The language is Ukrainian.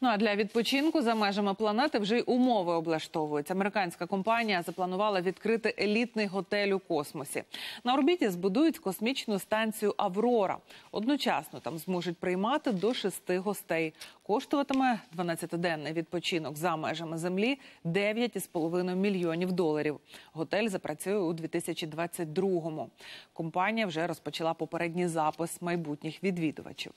Ну а для відпочинку за межами планети вже й умови облаштовують. Американська компанія запланувала відкрити елітний готель у космосі. На орбіті збудують космічну станцію Аврора. Одночасно там зможуть приймати до шести гостей. Коштуватиме 12-денний відпочинок за межами землі 9,5 мільйонів доларів. Готель запрацює у 2022-му. Компанія вже розпочала попередній запис майбутніх відвідувачів.